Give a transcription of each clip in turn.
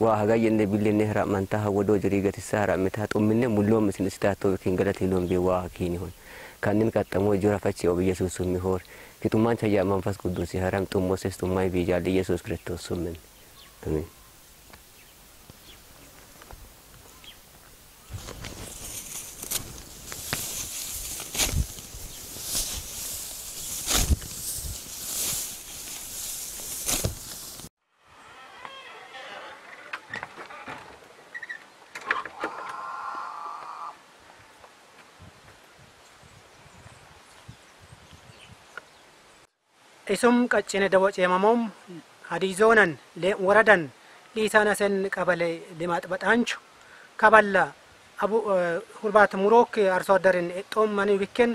waa hagayenne billenne haramantaha wodoo jiriigatissa haramitaha xumminne mulloon misin istaatoo kin galatiloon bee waa hakiini hon kannin qaxxamoo jura fachi ob yesuus summi hoor ki xummaan chayyaa manfas qudduusi haram xummooses xummaa biijaalli yesuus kiristoos summin amin እሱም ቀጭነ ደቦ ጨመሞም ሀዲዞነን ወረደን ሊሳነሰን ቀበሌ ሊማጥበጣንች ከበላ ሁርባት ሙሮክ አርሶ አደርን ጦም መኒ ብኬን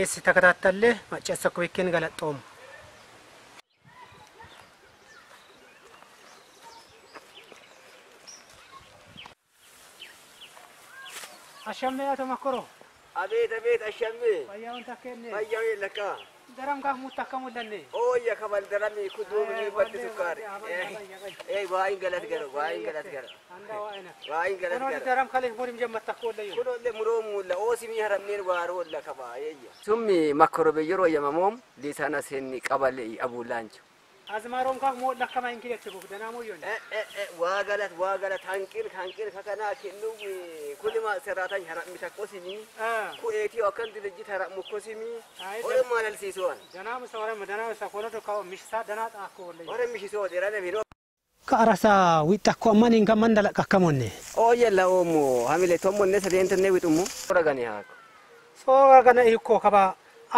ኤስ ተከታተል ማጨሰኩ ብኬን ገለጦም አሸሜ አቶ መኮሮ አቤት አቤት አሸሜ ያውን ተኬን ያውን ለካ درم كه متكم دلني أو يا كمال درمي كدوبني بس سكر إيه واين غلط كرو واين غلط كرو واين غلط كرو درم خليه موري مجمع تقول لي كل اللي مروم ولا أوسي مي هرمني وارو ولا كبا إيه سمي مكرو بيجرو يا ماموم لسانا سني قبل أبو لانجو አዝማሮም ካ ሞላ ከማይን ኪለት ኩ ደና ሞዮ እ እ ዋጋለት ዋጋለት ሃንቂል ሃንቂል ከከና ኪሉ ኩሊማ ሰራታኝ ሀራም ሚተቆሲኒ ኩኤቲ ወከን ድርጅት ሀራም ሙኮሲሚ ወረ ማለል ሲሶን ደና መሰወረ መደና ሰኮነ ተካው ሚሽሳ ደና ጣኮ ወለ ወረ ሚሽሶ ደራነ ቢሮ ከአራሳ ዊጣኮ አማኒን ከመንደላ ከከሞኔ ኦ የላውሙ ሀሚሌ ቶሞኔ ሰደንተኔ ዊጡሙ ሶረጋኒ ሃኮ ሶረጋና ይኮ ከባ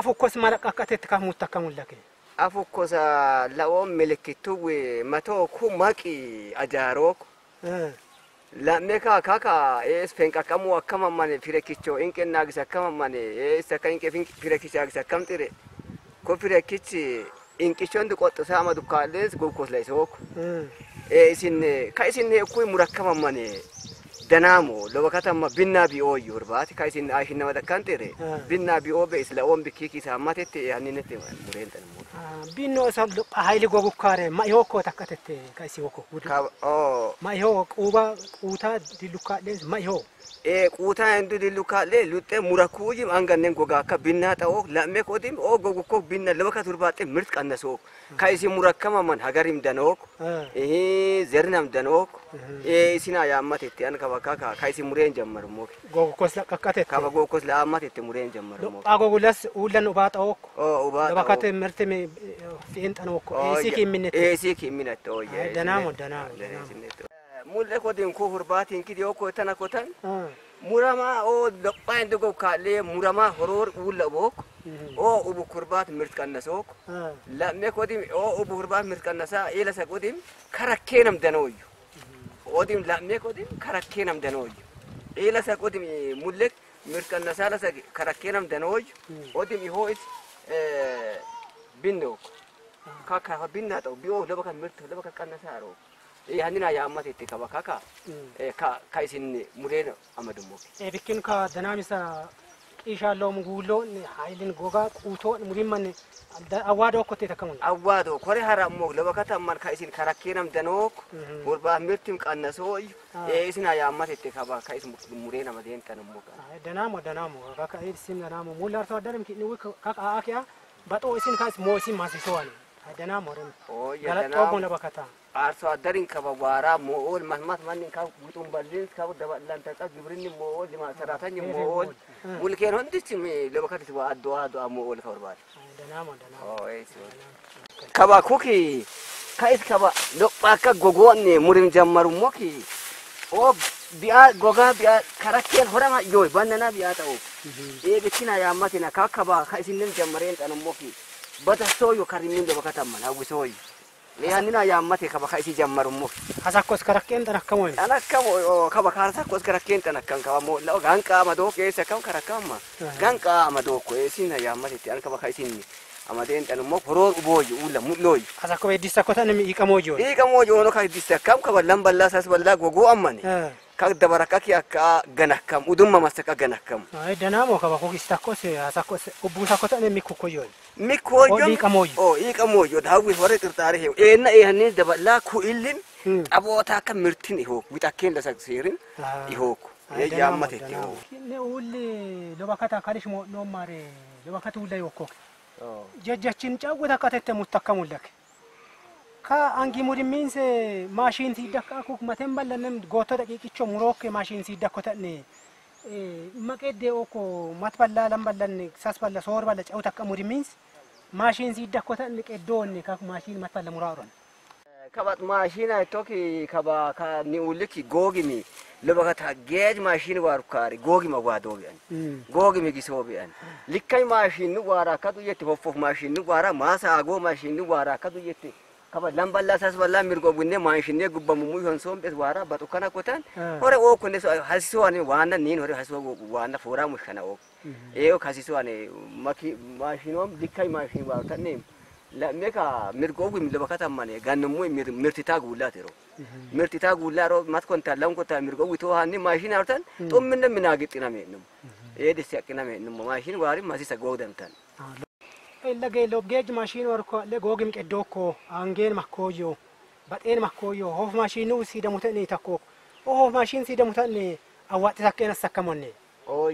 አፉኮስ ማለቃቀቴት ካሙት ተከሙለከ afukosa lawon melekituwe mato maki ajaroko eh. lamme ka kaka es penka kamu akama mane firekicho inke nagisa kama mane es aka inke firekicha agisa kamtire ko firekichi inkichon du qotta sama du kales gokos lai sok e eh. eh, isin ka isin ku murakama mane danamo lobakata ma binna bi o yurbati ka isin ahinna madakkantire binna bi o be isla on bi kiki samatete yaninete murentan Bino san haili gogu kare ma iho takatete ka si woko ka o ma iho uba uta di lukade ma iho quutaa hindu dillu kaa'lee luxxee murakuujim anganneen gogaa akka binnaa ta'oo lammee kootim oo gogukkoo binna laba ka turbaaxee mirt qannasoo ka isin murakkamaman hagarim danook zernam danook isin ayaammatitti an kabakkaa kaa ka isin mureen jammarmook gogukkos qaqqatette kaba gogukkos la'aammatitti mureen jammarmook dhuphaa gogulas uullan ubaa ta'ook ubaa laba kate mirti fi'in xanook isii kiimminette isii kiimminette danaamu danaamu mul'e kodin ko hurbaatiin kidi yoo kootana kotan muramaa oo dhoqqaan dogo kaallee muramaa horoor wulla book o ubu kurbat mirt qannasook lamme kodim o ubu kurbaat mirt qannasaa eelasa kodim karakkee nam danooyyu odim lamme kodim karakkee nam danooyyu eelasa kodim mulle mirt qannasaa lasa karakkee nam danooyyu odim ihoo is binnook kakka binnaata'u bi'oo laba kan mirt laba kan qannasaa rook ያንን የአማት የተከባ ካካ ከኢሲን ሙሌን አመድሞ ኤብኪን ከደናሚሳ ቂሻለውም ጉሎን ሀይልን ጎጋ ቁቶን ሙሪመን አዋዶ ኮቴ ተከሙን አዋዶ ኮሬ ሀራሞ ለበከታ ማን ከኢሲን ከራኬነም ደኖክ ወርባ ምርትም ቀነሶይ ኤስና የአማት የተከባ ከኢስ ሙሌን አመዴን ተነሞ ደናሞ ደናሞ ከኢሲን ደናሞ ሙላርቶ አደረም ኪኒው ካካ አኪያ በጦ ኢሲን ካስ ሞሲ ማሲሶዋል ደናሞ ረም ገለጦ ቦነ በከታ አርሶ አደሪን ከበዋራ ሞኦል ማስማት ማንን ካብ ጉጡን በልን ካብ ደባላን ተጻ ግብርን ሞኦል ሰራተኝ ሞኦል ሙልኬን ሆንድች ለበከት አድዋ አድዋ ሞኦል ከወርባል ከባ ኩኪ ከኢት ከባ ዶጳከ ጎጎን ሙሪም ጀመሩ ሞኪ ኦ ቢያ ጎጋ ቢያ ከረኬን ሆረማ ጆይ ባነና ቢያ ጠው ኤ ብቲና ያማቲና ካከባ ከእሲንም ጀመሬን ጠንሞኪ በተሶዩ ከሪሚን ደበከተመን አውሶዩ ያንን ያመቴ ከበካ እሲ ጀመሩሙ ከሳኮስ ከረኬን ተነከሙ ተነከሙ ከበካ ሳኮስ ከረኬን ተነከን ከበሞ ለው ጋንቃ አመዶ ኬሰ ከም ከረከማ ጋንቃ አመዶ ኮ እሲን ያመቴ ያን ከበካ እሲን አመዴን ጠንሞ ሆሮ ቦይ ውለ ሙሎይ ከሳኮ በዲሳ ኮተንም ይቀሞጆ ይቀሞጆ ነው ከዲሳ ከም ከበላም በላ ሳስ በላ ጎጎ አመኔ ከደበረ ከኪ አካ ገነከም ኡዱም መሰከ ገነከም አይ ደናሞ ከበኩኪስ ተኮስ አሳኮስ ኡቡ ተኮስ እኔ ሚኩኮዮን ሚኮዮን ኦዲቀሞዮ ኦዲቀሞዮ ዳዊ ሆረ ጥርጣሬ ሄው ኤና ኤህኒ ደበላ ኩኢልን ጠቦታ ከምርትን ይሆ ዊጣኬን ለሰክሲርን ይሆኩ ያመቴ ይሆ ሁል ዶባካታ ካልሽ ሞኖማሬ ዶባካቱ ላይ ወኮክ ጀጃችን ጫወታ ከተተ ሙተከሙለክ ከአንጊሙድ ሚንስ ማሽን ሲደካ ኩክመቴን በለንም ጎቶ ደቂቂቾ ሙሮክ ማሽን ሲደኮተን መቄዴ ኦኮ መትበላ ለንበለን ሰስበለ ሶር በለ ጨው ተቀሙድ ሚንስ ማሽን ሲደኮተን ቄዶን ከ ማሽን መትበለ ሙራሩን ከባት ማሽን አይቶክ ከባ ከኒውልክ ጎግሚ ለበከታ ጌጅ ማሽን ዋርካሪ ጎግማ ዋዶ ቢያን ጎግሚ ጊሶ ቢያን ልካይ ማሽን ዋራ ከዱ የት ፎፎክ ማሽን ዋራ ማሳ አጎ ማሽን ዋራ ከዱ የት ከበላም በላ ሳስበላ የሚርቆቡኔ ማንሽኔ ጉበሙሙ ይሆን ሰው ቤት ዋራ በጡከና ኮታን ሆረ ኦኩኔ ሰው ሀሲሶ ዋኔ ዋና ኒን ሆረ ሀሲሶ ዋና ፎራ ሙሽከና ኦክ ኤዮ ከሀሲሶ ዋኔ ማኪ ማሽኖም ዲካይ ማሽን ዋርተኔ ለሜካ ሚርቆቡ የሚለበከታ ማኔ ጋንሙ ምርቲታ ጉላት ሮ ምርቲታ ጉላ ሮ ማትኮንታ ላንኮታ ሚርቆቡ ተዋሃኒ ማሽን አርተን ጦምነ ምናግጥና ሜንም ኤ ደስ ያቅና ሜንም ማሽን ዋሪ ማሲሰ ጎደምታን لگه لبگه ماشین ورکو لگوگم که دو کو آنگین مکویو بات این مکویو هف ماشین نو سید متنی تکو او هف ماشین سید اوقات تکین است کمونی. Oh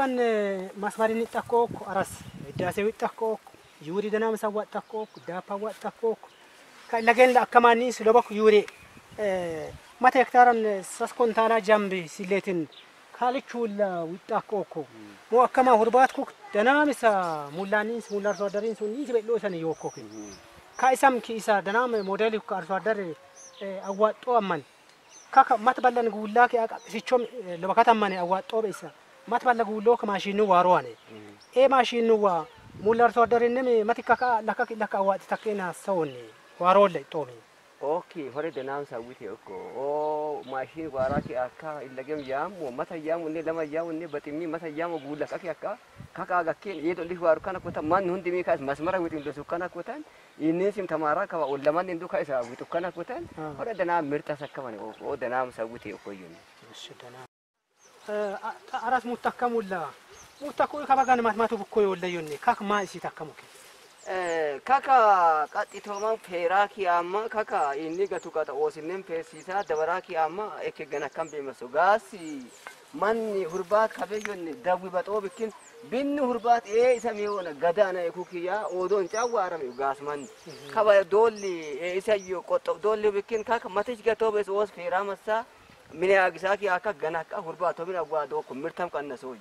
kan ማስማሪን ይጣቆኩ አራስ ዳሴው ይጣቆኩ ዩሪ ደና መሳዋ ይጣቆኩ ዳፓ ይጣቆኩ ለገን ለአከማኒ ስለበኩ ዩሪ ማታ ሄክታራን ሰስኮንታና ጃምቢ ሲሌትን ካልቹላ ይጣቆኩ ሞ አከማ ሁርባትኩ ደና መሳ ሙላኒን ሙላር ሶደሪን ሱኒ ይበሎሰን ይወኩኩ ካይሳም ኪሳ ደና ሞዴል አርሶ አደር አዋጦ አማን ካካ ማትበላን ጉላ ሲቾም ለበካታማን አዋጦ በይሳ matma laguuloo ka maashinuu waaroane ee maashinuu waa mularto adarinnimi mati kaka laka laka awaati takkina sawni waarolle xoomi ኦኬ ሆሬ ደናም ሳዊት እኮ ኦ ማሽን ዋራኪ አካ ኢለገም ያም ወመታ ያም ወኔ ለማ ያም ወኔ በጥሚ መታ ያም ጉላ ካኪ አካ ካካ አጋኬን ይሄ ዶልሽ ዋሩ ካና ኮታ ማን ሁን ዲሚ ካስ ማስመራ ወጥ እንደሱ ካና ኮታን ኢኔሲም ተማራ ከባ ወለማን እንዱ ካይሳ ወጥ ካና ኮታን ሆሬ ደናም ምርታ ሰከማኔ ኦ ደናም ሳዊት እኮ ይሁን እሺ ደናም አራት ሙታከሙላ ሙታኮ ከባጋን ማትማቱ ብኮ የወለየኔ ካክ ማ እሲ ታከሙከ ካካ ቀጥቶማ ፌራኪ አማ ካካ ኢኒ ገቱ ቀጠ ወሲነን ፌሲሳ ደበራኪ አማ ኤከገና ከም በመሶ ጋሲ ማን ሁርባት ከበዮን ደቡ በጦ ብኪን ቢን ሁርባት ኤ ኢሰም የሆነ ገዳና የኩኪያ ኦዶን ጫው አረም ጋስ ማን ካባ ዶሊ ኤ ኢሰዮ ቆጦ ዶሊ ብኪን ካካ ማተጅ ገቶ በስ ወስ ፌራ መሳ ምን ያግሳፊ አካ ገናካ ሁርባቶ ምን አጓዶ ኩምርተም ቀነሶይ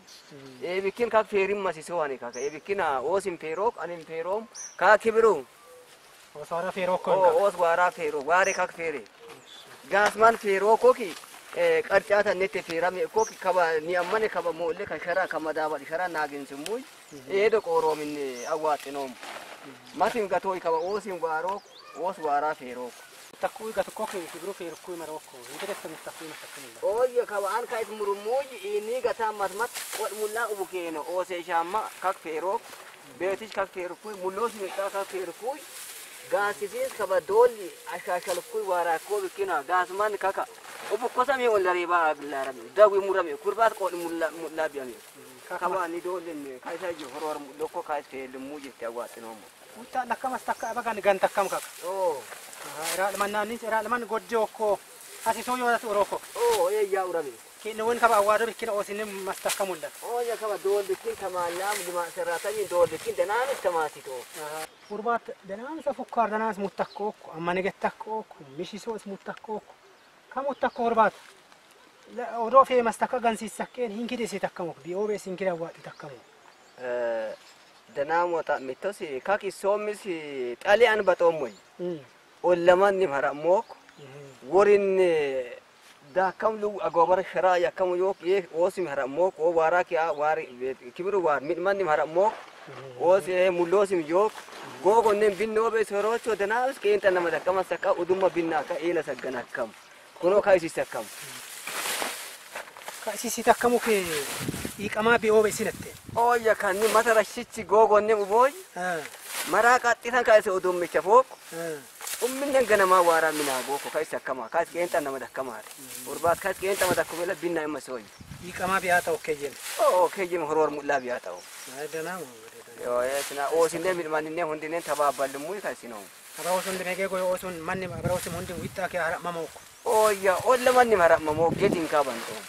ኤቢኪን ካክ ፌሪም ማሲሶ አኔ ካካ ኤቢኪና ኦሲም ፌሮክ አኔም ፌሮም ካክ ብሩ ኦስዋራ ፌሮክ ኮንካ ኦስ ዋራ ፌሮ ዋሬ ካክ ፌሬ ጋስማን ፌሮ ኮኪ ቀርጫታ ነቴ ፌራም ኮኪ ከባ ኒያማኔ ከባ ሞለ ከሸራ ከመዳባ ሸራ ናግን ስሙይ ኤዶ ቆሮ ምን አዋጥኖም ማቲም ጋቶይ ከባ ኦሲም ዋሮክ ኦስ ዋራ ፌሮክ takkuy ga tokkokin kibru fir kuy marokko interesse mi takkuy ma takkuy oyya ka waan ka ismu rumuj ini ga ta matmat wad mulla ubukeno o se shamma kak fero betish kak fero kuy mullos mi ta kak fero kuy gaasisin kaba dolli ashashal kuy wara ko bikina gaasman kaka ubu kosa mi on dari ba billah rabbi dawi murami kurbat ko mulla mulla bi ami kaba ni dolli mi kaisa jo horor lokko kaisa muji tawatinomo uta nakama stakka bagan gan takkam kaka oh Raadmannaanis raadman godde okko asisoo yoo taatu orooko. Oo eeyyaa urame. Kiinniwwan qaba awwaadoo bikkin oosin mastakka mul'ata. Ooyya qaba doollikkin tamaalaam dimaan sarraatanii doollikkin danaanis tamaasitoo. Furbaat danaansa fukkaar danaans muttakko okko amma nigettakko okko mishisoos muttakko okko kam muttakko furbaata. Odoo fee mastakka gansiisakkeen hin kidhisi takkamu BOBS hin kidhawwaadhi takkamu. Danaa mootaa mittos kakis soomis xalee an baxoomoyi. ولماني فرا موك ورين دا كم لو أقوبر شراء يا كم يوك يه واسم هرا موك ووارا كيا وار كبروا وار من ماني هرا موك واس يه ملوسم يوك go gonnen binno be sorocho dana us ke tan namada kama saka udumma binna ka ela sagana kam kuno ka isi sakam ka isi sitakamu ke iqama be obe sinatte oya kanni matara shichi go gonnen uboy mara ka titan ka isi udumme ke fok umminen ma wara mina boko kaisa kama kas ke enta nama dakama urbat kas ke kenta mata kumela binna imma soyi i kama biya ta okejem o okejem horor mulla biya ta o na dana mo yo esna o sinde mani ne hundi ne taba balmu kasino abra osun dine ke go osun manne abra osun hunde witta ke ara mamo ko o ya o la manne mara mamo ke din ka ban o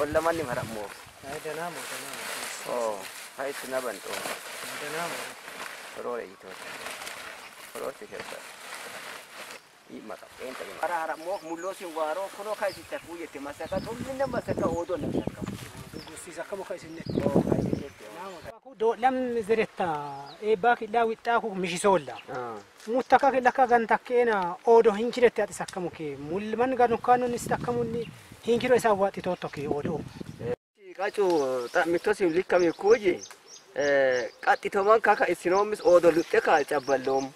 o la manne mara mo na dana mo dana o hay sina ban to dana mo rore ito rore se kerta ይመጣው ቀራራሞ ሙሎሲን ዋሮ ኩኖ ካይሲተኩ የተማሰቀ ሁሉን ማሰቀ ወዶ ነሰቀ ሲሰከሙ ካይሲነት ለም ዝሬታ ኤባክ ላ ዊጣኩ ምሽሶላ ሙተካ ለካ ገንታኬና ኦዶ ሂንችለት ያጥሰከሙ ኬ ሙልመን ጋኑካኑን ስተከሙኒ ሂንችሮ ይሳዋጥ ተወቶኬ ኦዶ ቃጩ ጣሚቶሲ ሊከም ይኩጂ ቀጥቶማን ካካ እስኖምስ ኦዶ ሉጤካ ጨበሎም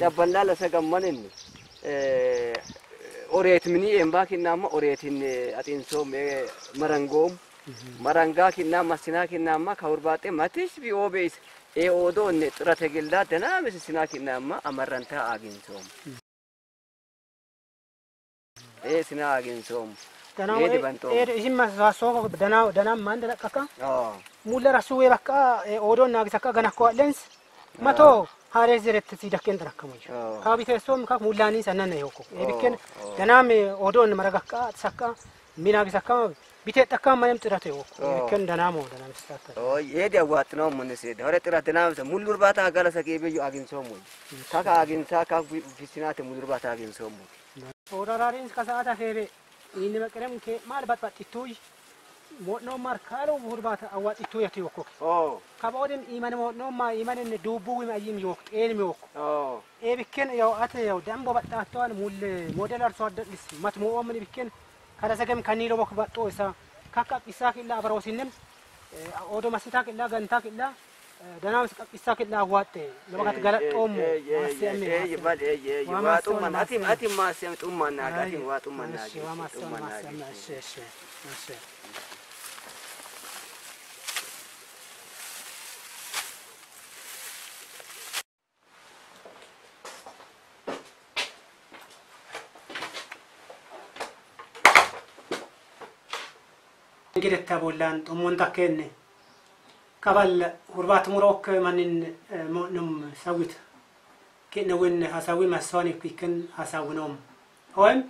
ጨበላ ለሰገመንኒ ኦሬት ምኒ ኤምባ ኪናማ ኦሬትን አጢንሶም መረንጎም መረንጋ ኪና ማስና ኪናማ ከውርባጤ ማትሽ ቢኦቤስ ኤኦዶ እነ ጥረተ ግላ ደና ምስስና ኪናማ አመረንታ አግኝቶም ኤስና አግኝቶም ደናው ደናም ሙለ ራሱ ወይ በቃ ኦዶ ናግሰካ ገና ኮለንስ መቶ ሀሬ ዝረት ሲደኬን ተረከሙኝ ካብ ኢቴሶም ካብ ሙላኒ ሰነነ ይሆኮ ኤቢኬን ገናም ኦዶን መረጋካ ተሰካ ሚና ቢሰካ ቢቴ ጠካ ማንም ጥረት ይሆ ኤቢኬን ደናሞ ደናም ስታተ ኦይ ኤዲ አዋጥ ነው ምን ሲድ ሆረ ጥረት ደናም ሙሉ እርባታ ጋለ ሰከ ይበዩ አግኝሶሙ ካካ አግኝሳ ካ ፊስናት ሙሉ እርባታ አግኝሶሙ ኦዳራሪን ከሰዓት አፌሬ ይህን መቅረም ማል በጥባጥ ይቱይ ሞኖማ ካሎ ሁርባታ አዋጽቶ የት ይወኮክ ኦ ከባውድን ኢማን ሞኖማ ኢማንን ዱቡ ይማይም ይወክ ጤልም ይወክ ኦ ኤብከን ያው አተ ያው ደምቦ በጣቷን ሙል ሞዴል አርሶ አደግስ መትሞኦ ምን ብከን ከረሰገም ከኒሎ ቦክ ባጦ እሳ ካካ ቂሳ ቂላ አብረው ሲንም ኦዶ ማሲታ ቂላ ገንታ ቂላ ደናምስ ቂሳ ቂላ አዋጤ ለበቃት ገለጦም ማሰም ይባል ይባጡ ማናቲ ማቲ ማስያም ጡማና ጋቲ ዋጡ ማና ማስያም ማስያም ማስያም ማስያም Gedetta bollaan tumunta kenne kabal hurbat murok manin num sawit kennawin hasawi masoni kikin hasawunom hoim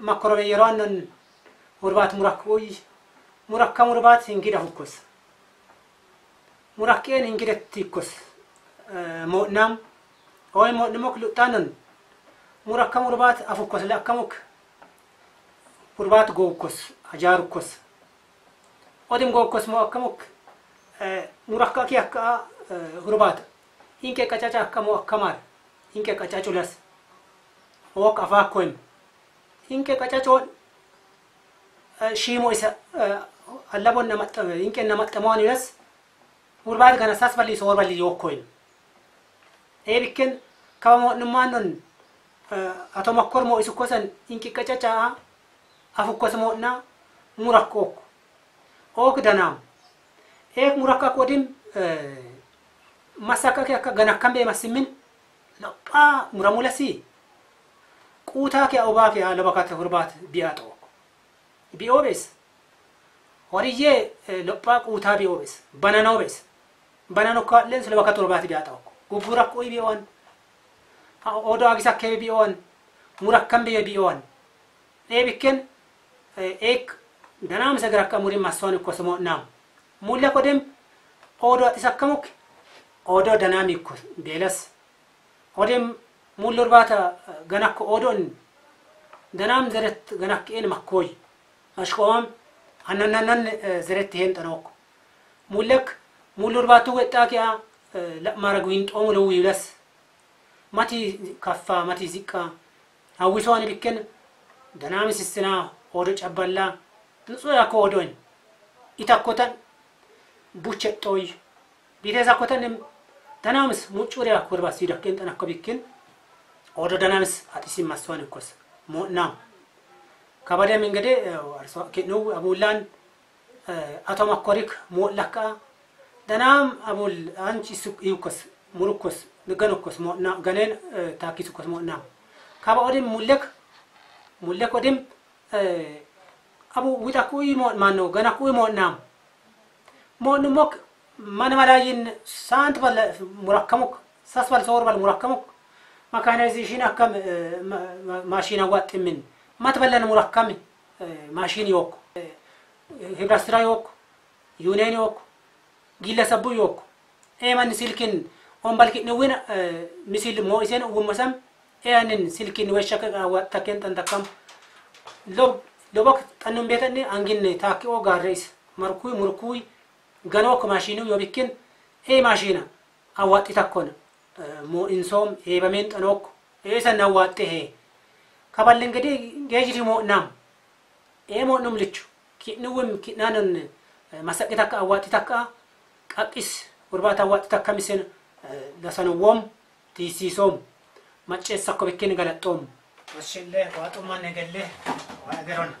makrobe yeranan hurbat murak uy murakka murbat hingida hukkus murakkeen hingidattikkus mo'nam hoim mo'nimok luxanan murakka murbat afukkus lakkamuk hurbat gowukkus hajaarukkus odim gokkosmo akkamuk nurakka ki akka hurbata inke kacaca akkamo akkamar inke kacaculas wok afakkoim inke kacacon shimo isa allabon namaxxame inke namaxxamoan yulas hurbata kana sasballi soorballi yokkoin eerikken kabamoodhummaan non atomakkor mo'isukkosan inki kacaca'a afukkos moodhna murakkookko ogdanam ek murakak wadin masakake akka ganakkan beemassimmin laphaa muramulasi quutaa kee obaa kee laba kate horbaat bi'aa tokko bi'oo bees horiyyee laphaa quutaa bi'oo bees bananoo bees bananoo kaalleen laba kate horbaat bi'aa tokko gubbuu rakkoo bi'oon odoo agisa kee bi'oon murakkan biyya bi'oon dheebikkeen eek danaa misa akka muriin masoon ikkosuma naam mulla kodem odoo atis akkamuk odoo danaa mikko beelas odem mulla urbaata ganak odoon danaam zeret ganak een makkooy ashkoom annannan zeret heen xanook mullak mulla urbaatu wexxaakiya maraguin xoomu lawuu yilas mati kaffaa mati ziqqaa hawwisoon bikken danaam sissinaa odoo cabbalaa ንጹህ አኮዶኝ ኢታኮተን ቡቸጦይ ቢቴሳኮተንም ደናምስ ሙጩሪያ ኮርባስ ሲዳኬን ጠናኮ ቢክን ኦዶ ደናምስ አጥሲ ማስተዋን እንኮስ ሞናም ከበደም እንግዲህ ነው አቡላን አቶ ማኮሪክ ሞላካ ደናም አቡል አንቺ ይኮስ ሙሩኮስ ንገኖኮስ ሞና ገኔን ታኪሱኮስ ሞና ከበ ኦዲም ሙለክ ሙለክ ኦዲም አቡ ዊጣ ኩ ሞን ማን ነው ገና ኩ ሞን ናም ሞን ሞክ ማን ማላይን ሳንት በለ ሙራከሙክ ሳስ በለ ሰወር በለ ሙራከሙክ ማካናይዜሽን አከም ማሽን አዋጥምን ማት በለን ሙራከም ማሽን ይወኩ ህብረት ስራ ይወኩ ዩኔን ይወኩ ግለሰቡ ይወኩ ኤማን ሲልኪን ኦንባልኪን ንዊን ሚሲል ሞኢሴን ውመሰም ኤያንን ሲልኪን ወሸከ አዋጥተኬን ጠንተከም ሎብ Dabok xannun beekannee hanginne taakki'oo gaarrees markuu murkuu ganoo akka maashinuu yoo bikkin ee maashina awwaaxxi takkoon moo insoom eebameen xanookko ee san awwaaxxe hee kaballen gadi geejjiti moo'naam ee moo'num lichu ki'nuwim ki'naanan masaqqi takka awwaaxxi takka qaqqis gurbaata awwaaxxi takka misen lasanowwoom tiisiisoom macceessa akka bikkin galaxxoomu. ወሽለህ ዋጡማ ነገለህ ዋገሮን